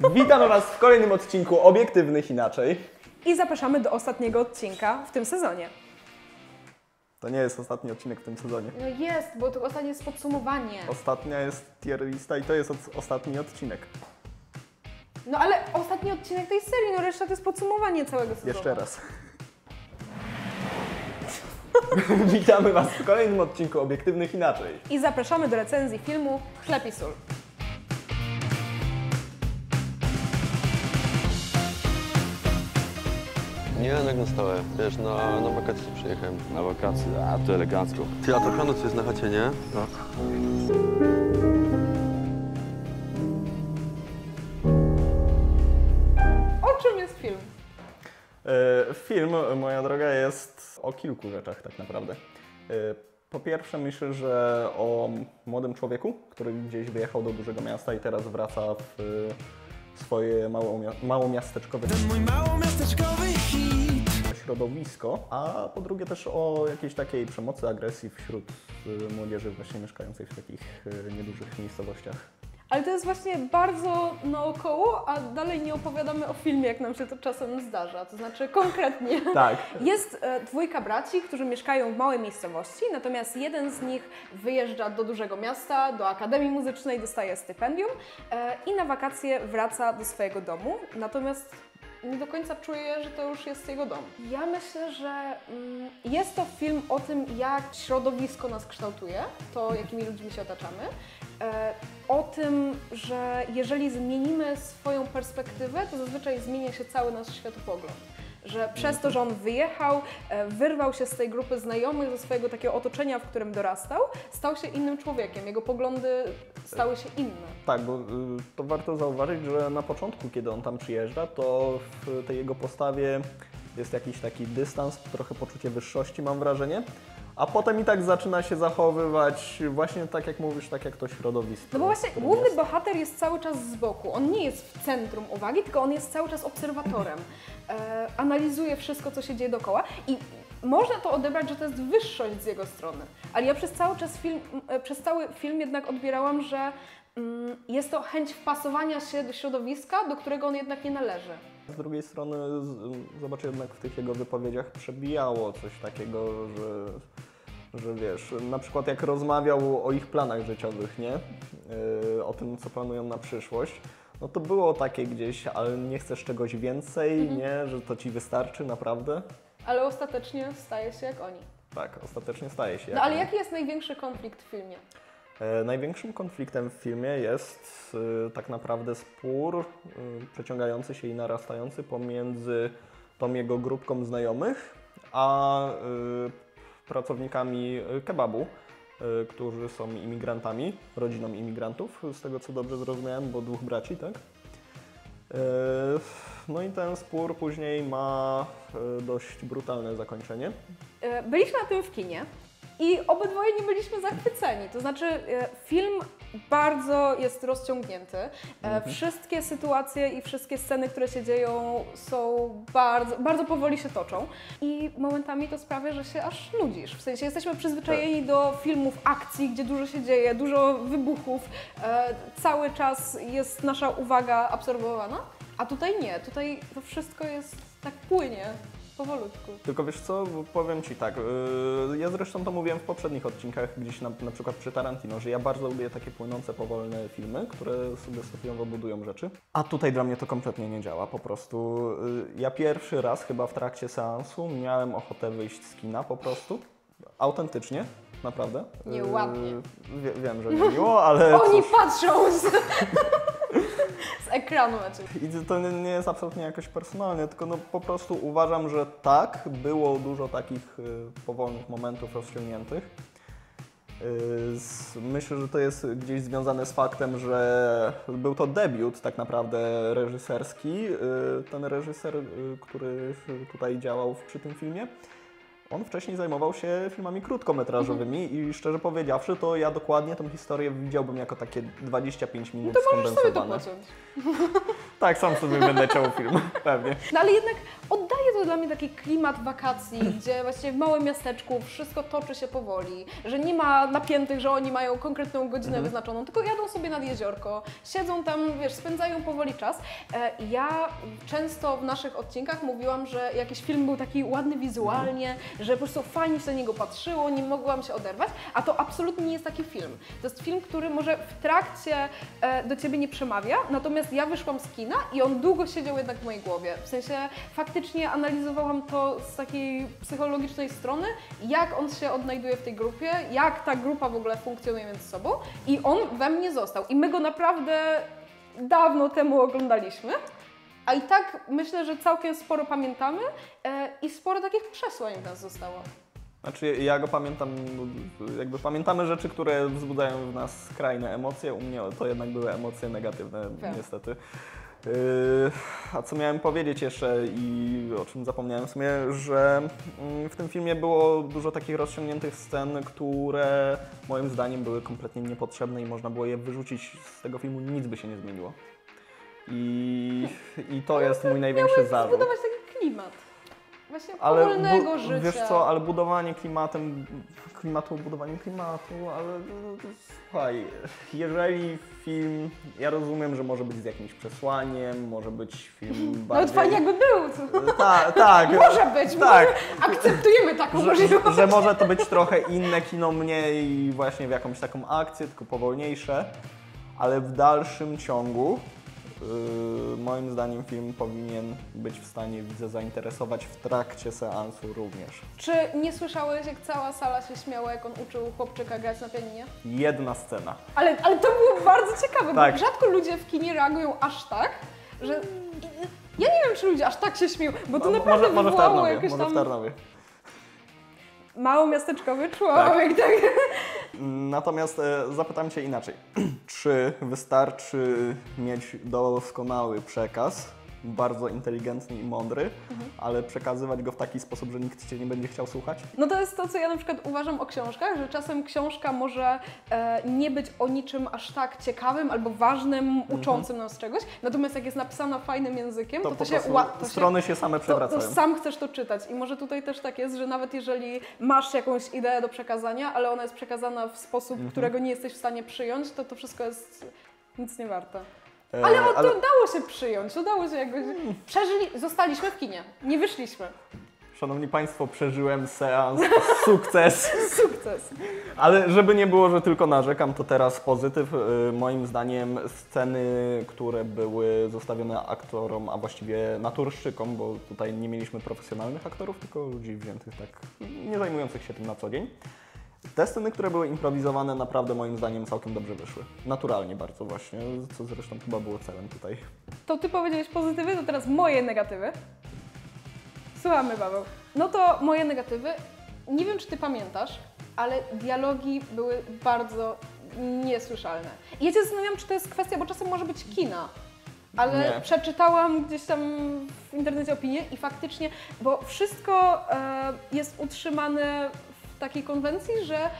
Witamy Was w kolejnym odcinku Obiektywnych Inaczej. I zapraszamy do ostatniego odcinka w tym sezonie. To nie jest ostatni odcinek w tym sezonie. No jest, bo to ostatnie jest podsumowanie. Ostatnia jest tier lista i to jest od- ostatni odcinek. No ale ostatni odcinek tej serii, no reszta to jest podsumowanie całego sezonu. Jeszcze raz. Witamy Was w kolejnym odcinku Obiektywnych Inaczej. I zapraszamy do recenzji filmu Chleb i sól. Nie, tak na stałe. Wiesz, na, na wakacje przyjechałem. Na wakacje, a to elegancko. Ty, a to co jest na chacie, nie? Tak. O czym jest film? E, Film, moja droga, jest o kilku rzeczach tak naprawdę. E, Po pierwsze myślę, że o młodym człowieku, który gdzieś wyjechał do dużego miasta i teraz wraca w e, swoje mało, małomiasteczkowe Mój małomiasteczkowy hit środowisko, a po drugie też o jakiejś takiej przemocy, agresji wśród e, młodzieży właśnie mieszkającej w takich e, niedużych miejscowościach. Ale to jest właśnie bardzo naokoło, a dalej nie opowiadamy o filmie, jak nam się to czasem zdarza. To znaczy konkretnie. Tak, Jest e, dwójka braci, którzy mieszkają w małej miejscowości, natomiast jeden z nich wyjeżdża do dużego miasta, do Akademii Muzycznej, dostaje stypendium e, i na wakacje wraca do swojego domu. Natomiast nie do końca czuje, że to już jest jego dom. Ja myślę, że mm, jest to film o tym, jak środowisko nas kształtuje, to jakimi ludźmi się otaczamy. E, o tym, że jeżeli zmienimy swoją perspektywę, to zazwyczaj zmienia się cały nasz światopogląd. Że przez to, że on wyjechał, e, wyrwał się z tej grupy znajomych, ze swojego takiego otoczenia, w którym dorastał, stał się innym człowiekiem. Jego poglądy stały się inne. Tak, bo y, to warto zauważyć, że na początku, kiedy on tam przyjeżdża, to w tej jego postawie jest jakiś taki dystans, trochę poczucie wyższości, mam wrażenie. A potem i tak zaczyna się zachowywać właśnie tak, jak mówisz, tak jak to środowisko. No bo właśnie główny jest. bohater jest cały czas z boku. On nie jest w centrum uwagi, tylko on jest cały czas obserwatorem. E, analizuje wszystko, co się dzieje dookoła i można to odebrać, że to jest wyższość z jego strony. Ale ja przez cały czas film, e, przez cały film jednak odbierałam, że mm, jest to chęć wpasowania się do środowiska, do którego on jednak nie należy. Z drugiej strony zobacz jednak w tych jego wypowiedziach przebijało coś takiego, że, że wiesz, na przykład jak rozmawiał o ich planach życiowych, nie? Yy, o tym, co planują na przyszłość, no to było takie gdzieś, ale nie chcesz czegoś więcej, nie? Że to ci wystarczy naprawdę. Ale ostatecznie staje się jak oni. Tak, ostatecznie staje się. No ale jaki jest największy konflikt w filmie? E, Największym konfliktem w filmie jest e, tak naprawdę spór e, przeciągający się i narastający pomiędzy tą jego grupką znajomych, a pracownikami kebabu, którzy są imigrantami, rodziną imigrantów, z tego co dobrze zrozumiałem, bo dwóch braci, tak? No i ten spór później ma dość brutalne zakończenie. Byliśmy na tym w kinie i obydwoje nie byliśmy zachwyceni. To znaczy, e, film bardzo jest rozciągnięty. E, Wszystkie sytuacje i wszystkie sceny, które się dzieją, są bardzo, bardzo powoli się toczą. I momentami to sprawia, że się aż nudzisz. W sensie jesteśmy przyzwyczajeni do filmów akcji, gdzie dużo się dzieje, dużo wybuchów, e, cały czas jest nasza uwaga absorbowana. A tutaj nie, tutaj to wszystko jest tak płynie, powolutku. Tylko wiesz co, powiem Ci tak, yy, ja zresztą to mówiłem w poprzednich odcinkach, gdzieś na, na przykład przy Tarantino, że ja bardzo lubię takie płynące, powolne filmy, które sobie stopniowo budują rzeczy. A tutaj dla mnie to kompletnie nie działa, po prostu. Yy, ja pierwszy raz chyba w trakcie seansu miałem ochotę wyjść z kina po prostu, autentycznie, naprawdę. Nieładnie. Yy, wie, wiem, że nie miło, ale Oni cóż. patrzą z ekranu. I to nie jest absolutnie jakoś personalnie, tylko no po prostu uważam, że tak, było dużo takich y, powolnych momentów rozciągniętych. Y, myślę, że to jest gdzieś związane z faktem, że był to debiut tak naprawdę reżyserski. Y, ten reżyser, który tutaj działał przy tym filmie, on wcześniej zajmował się filmami krótkometrażowymi i szczerze powiedziawszy, to ja dokładnie tą historię widziałbym jako takie 25 minut To możesz sobie to pociąć. Tak, sam sobie będę ciął film, pewnie. No ale jednak oddaje to dla mnie taki klimat wakacji, gdzie właśnie w małym miasteczku wszystko toczy się powoli, że nie ma napiętych, że oni mają konkretną godzinę wyznaczoną, tylko jadą sobie nad jeziorko, siedzą tam, wiesz, spędzają powoli czas. E, Ja często w naszych odcinkach mówiłam, że jakiś film był taki ładny wizualnie, że po prostu fajnie się na niego patrzyło, nie mogłam się oderwać, a to absolutnie nie jest taki film. To jest film, który może w trakcie e, do Ciebie nie przemawia, natomiast ja wyszłam z kina i on długo siedział jednak w mojej głowie. W sensie faktycznie analizowałam to z takiej psychologicznej strony, jak on się odnajduje w tej grupie, jak ta grupa w ogóle funkcjonuje między sobą i on we mnie został. I my go naprawdę dawno temu oglądaliśmy. A i tak myślę, że całkiem sporo pamiętamy e, i sporo takich przesłań w nas zostało. Znaczy ja go pamiętam, jakby pamiętamy rzeczy, które wzbudzają w nas skrajne emocje. U mnie to jednak były emocje negatywne, Tak. niestety. Yy, a co miałem powiedzieć jeszcze i o czym zapomniałem w sumie, że mm, w tym filmie było dużo takich rozciągniętych scen, które moim zdaniem były kompletnie niepotrzebne i można było je wyrzucić z tego filmu, nic by się nie zmieniło. I, i to jest mój największy zarzut. Zbudować taki klimat. Właśnie Ale bu- życia. wiesz co, ale budowanie klimatem, klimatu, budowanie klimatu, ale no, słuchaj, jeżeli film, ja rozumiem, że może być z jakimś przesłaniem, może być film Nawet bardziej... No, fajnie jakby był. Tak, tak. Może być, Tak. Akceptujemy taką Że, możliwość. że może to być trochę inne kino, mniej właśnie w jakąś taką akcję, tylko powolniejsze, ale w dalszym ciągu moim zdaniem film powinien być w stanie widza zainteresować w trakcie seansu również. Czy nie słyszałeś, jak cała sala się śmiała, jak on uczył chłopczyka grać na pianinie? Jedna scena. Ale, ale to było bardzo ciekawe, Tak. bo rzadko ludzie w kinie reagują aż tak, że... Ja nie wiem, czy ludzie aż tak się śmieją, bo to No, naprawdę może, może w wywołało Tarnowie, jakieś może tam w Tarnowie. małomiasteczkowy człowiek, tak. Natomiast e, zapytam Cię inaczej. Czy wystarczy mieć doskonały przekaz, bardzo inteligentny i mądry, Mhm. ale przekazywać go w taki sposób, że nikt Cię nie będzie chciał słuchać? No to jest to, co ja na przykład uważam o książkach, że czasem książka może e, nie być o niczym aż tak ciekawym albo ważnym, uczącym nas czegoś, natomiast jak jest napisana fajnym językiem, To, to, to, się, prostu ła- to się strony się same to, przewracają. to sam chcesz to czytać. I może tutaj też tak jest, że nawet jeżeli masz jakąś ideę do przekazania, ale ona jest przekazana w sposób, Mhm. którego nie jesteś w stanie przyjąć, to to wszystko jest nic nie warte. E, Ale, o, to dało się przyjąć, udało się jakoś. Przeżyli, zostaliśmy w kinie, nie wyszliśmy. Szanowni Państwo, przeżyłem seans, sukces. Sukces. Ale żeby nie było, że tylko narzekam, to teraz pozytyw. Y, Moim zdaniem sceny, które były zostawione aktorom, a właściwie naturszczykom, bo tutaj nie mieliśmy profesjonalnych aktorów, tylko ludzi wziętych tak, nie zajmujących się tym na co dzień. Te sceny, które były improwizowane, naprawdę moim zdaniem całkiem dobrze wyszły. Naturalnie bardzo właśnie, co zresztą chyba było celem tutaj. To ty powiedziałeś pozytywy, to teraz moje negatywy. Słuchamy, Paweł. No to moje negatywy. Nie wiem, czy ty pamiętasz, ale dialogi były bardzo niesłyszalne. I ja się zastanawiam, czy to jest kwestia, bo czasem może być kina. Ale Nie. przeczytałam gdzieś tam w internecie opinię i faktycznie, bo wszystko e, jest utrzymane takiej konwencji, że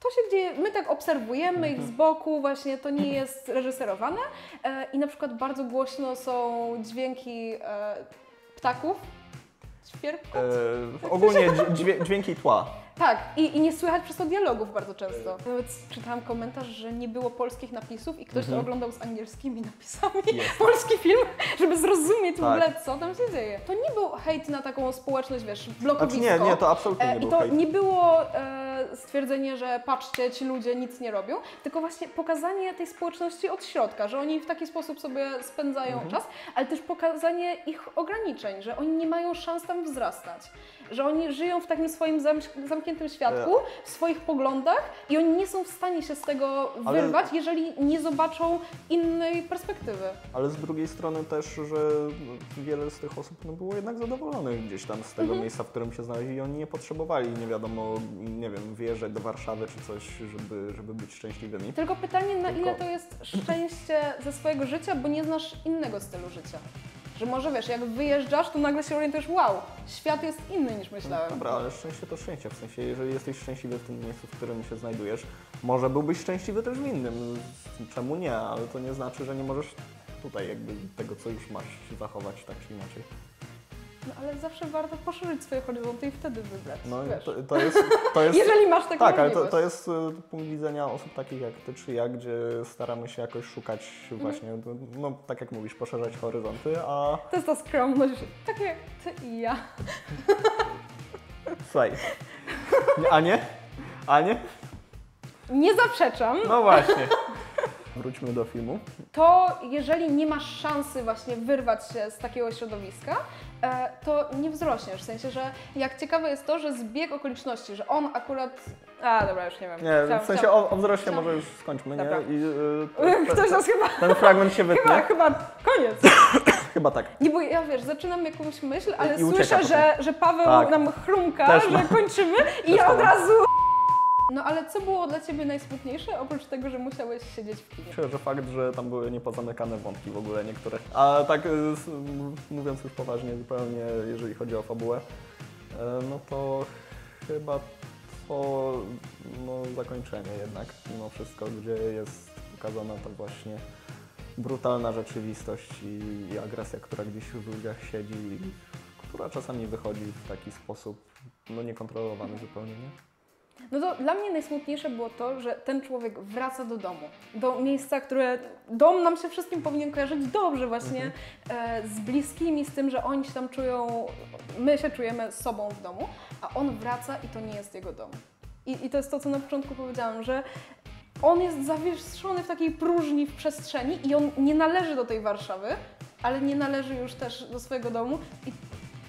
to się dzieje, my tak obserwujemy ich z boku, właśnie to nie jest reżyserowane e, i na przykład bardzo głośno są dźwięki e, ptaków, świerkot. E, ogólnie dź- dźwię- dźwięki tła. Tak, i, i nie słychać przez to dialogów bardzo często. Nawet czytałam komentarz, że nie było polskich napisów i ktoś to oglądał z angielskimi napisami. Mhm. Jest. Polski film, żeby zrozumieć w Tak. ogóle, co tam się dzieje. To nie był hejt na taką społeczność, wiesz, Znaczy blokowisko. nie, nie, to absolutnie nie E, I był to hejt. nie było e, stwierdzenie, że patrzcie, ci ludzie nic nie robią, tylko właśnie pokazanie tej społeczności od środka, że oni w taki sposób sobie spędzają Mhm. czas, ale też pokazanie ich ograniczeń, że oni nie mają szans tam wzrastać, że oni żyją w takim swoim zam- zamkniętym światku, w swoich poglądach i oni nie są w stanie się z tego Ale- wyrwać, jeżeli nie zobaczą innej perspektywy. Ale z drugiej strony też, że wiele z tych osób no, było jednak zadowolonych gdzieś tam z tego Mhm. miejsca, w którym się znaleźli i oni nie potrzebowali, nie wiadomo, nie wiem, wyjeżdżać do Warszawy czy coś, żeby, żeby być szczęśliwymi. Tylko pytanie, na Tylko- ile to jest szczęście ze swojego życia, bo nie znasz innego stylu życia. Że może wiesz, jak wyjeżdżasz, to nagle się orientujesz, wow, świat jest inny niż myślałem. Dobra, ale szczęście to szczęście, w sensie jeżeli jesteś szczęśliwy w tym miejscu, w którym się znajdujesz, może byłbyś szczęśliwy też w innym, czemu nie, ale to nie znaczy, że nie możesz tutaj jakby tego, co już masz, zachować tak czy inaczej. No ale zawsze warto poszerzyć swoje horyzonty i wtedy wybrać, No to, to jest... To jest Jeżeli masz taką tak, ale to, to jest y, punkt widzenia osób takich jak ty czy ja, gdzie staramy się jakoś szukać Mhm. właśnie, no tak jak mówisz, poszerzać horyzonty, a To jest ta skromność, tak jak ty i ja. słuchaj, a nie? A nie? Nie zaprzeczam, No właśnie. Wróćmy do filmu. to jeżeli nie masz szansy właśnie wyrwać się z takiego środowiska, e, to nie wzrośniesz. W sensie, że jak ciekawe jest to, że zbieg okoliczności, że on akurat... A, dobra, już nie wiem. Nie, Chciałam- w sensie chciałam- o, o wzroście chciałam- może już skończmy, Dobra. nie? I, to- Ktoś nas chyba, ten fragment się chyba, wytnie. chyba koniec. Chyba tak. Nie, bo ja wiesz, zaczynam jakąś myśl, ale I ucieka słyszę, że, że Paweł Tak. nam chrumka, Też że kończymy i ja od razu... No ale co było dla Ciebie najsmutniejsze, oprócz tego, że musiałeś siedzieć w kinie? Myślę, że fakt, że tam były niepozamykane wątki w ogóle niektóre. A tak y, mówiąc już poważnie zupełnie, jeżeli chodzi o fabułę, e, no to chyba to no, zakończenie jednak mimo wszystko, gdzie jest pokazana ta właśnie brutalna rzeczywistość i, i agresja, która gdzieś w ludziach siedzi, która czasami wychodzi w taki sposób no, niekontrolowany zupełnie, nie? No to dla mnie najsmutniejsze było to, że ten człowiek wraca do domu. Do miejsca, które dom nam się wszystkim powinien kojarzyć dobrze właśnie e, z bliskimi, z tym, że oni się tam czują, my się czujemy sobą w domu, a on wraca i to nie jest jego dom. I, i to jest to, co na początku powiedziałam, że on jest zawieszony w takiej próżni w przestrzeni i on nie należy do tej Warszawy, ale nie należy już też do swojego domu. I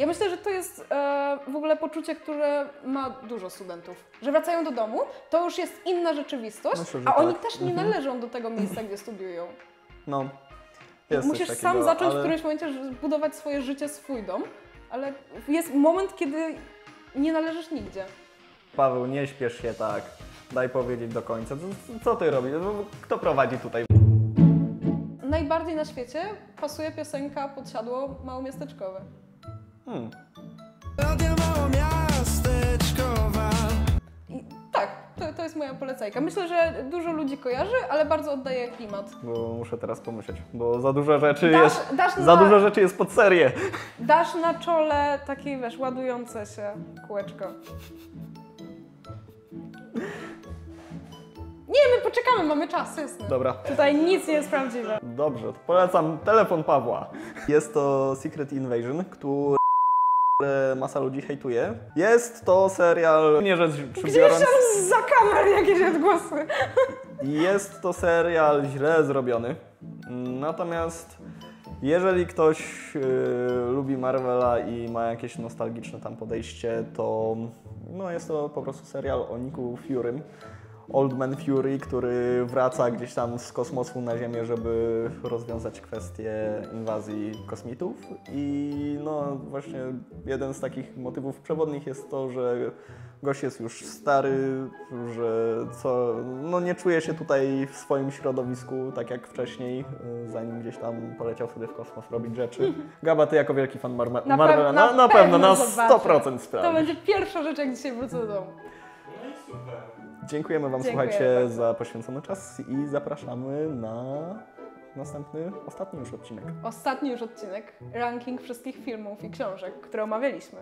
ja myślę, że to jest e, w ogóle poczucie, które ma dużo studentów. Że wracają do domu, to już jest inna rzeczywistość, Myślę, a oni tak. też nie należą do tego miejsca, gdzie studiują. No, jest Musisz takiego, sam zacząć ale... w którymś momencie budować swoje życie, swój dom, ale jest moment, kiedy nie należysz nigdzie. Paweł, nie śpiesz się tak. Daj powiedzieć do końca. Co, co ty robisz? Kto prowadzi tutaj? Najbardziej na świecie pasuje piosenka Podsiadło małomiasteczkowe. Hmm. Małomiasteczkowa I tak, to, to jest moja polecajka. Myślę, że dużo ludzi kojarzy, ale bardzo oddaje klimat. Bo muszę teraz pomyśleć, bo za dużo rzeczy Dasz, jest. dasz, Za na, dużo rzeczy jest pod serię. dasz na czole takie, wiesz, ładujące się kółeczko. Nie, my poczekamy, mamy czas, jasne. Dobra. Tutaj nic nie jest prawdziwe. Dobrze, to polecam telefon Pawła. Jest to Secret Invasion, który masa ludzi hejtuje. Jest to serial, nie rzecz Gdzieś biorąc, tam za kamer jakieś odgłosy. jest to serial źle zrobiony. Natomiast jeżeli ktoś yy, lubi Marvela i ma jakieś nostalgiczne tam podejście, to no, jest to po prostu serial o Niku Furym. Old Man Fury, który wraca gdzieś tam z kosmosu na Ziemię, żeby rozwiązać kwestię inwazji kosmitów. I no właśnie jeden z takich motywów przewodnich jest to, że gość jest już stary, że co, no nie czuje się tutaj w swoim środowisku, tak jak wcześniej, zanim gdzieś tam poleciał sobie w kosmos robić rzeczy. Gaba, ty jako wielki fan Marvela, na na, na pewno, na pewno zobaczę. 100% To będzie pierwsza rzecz, jak dzisiaj wrócę do domu. Dziękujemy Wam, słuchajcie, za poświęcony czas i zapraszamy na następny, ostatni już odcinek. Ostatni już odcinek, ranking wszystkich filmów i książek, które omawialiśmy.